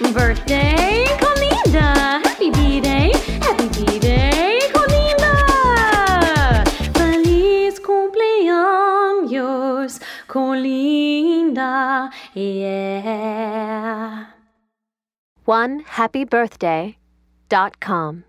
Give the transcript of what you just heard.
Birthday, Colinda! Happy birthday, Happy birthday, Colinda! Feliz cumpleaños, Colinda! Yeah! One happy birthday dot com.